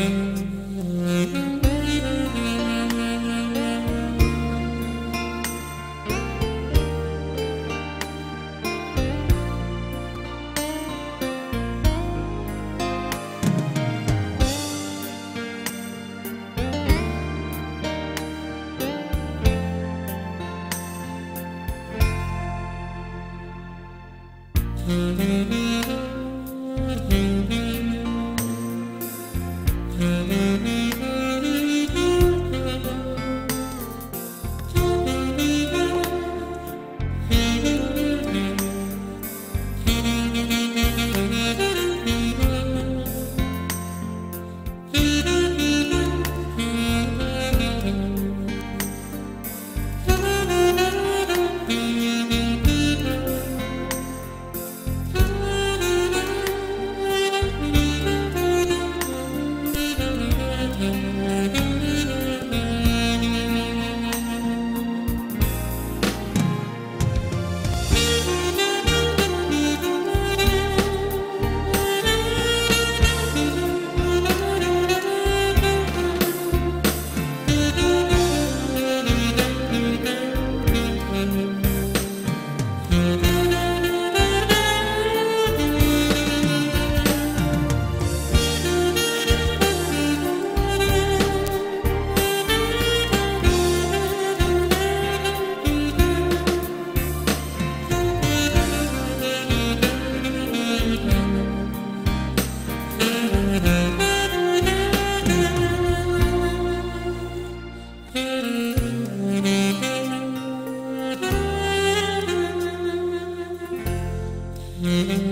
Canım Mm-hmm.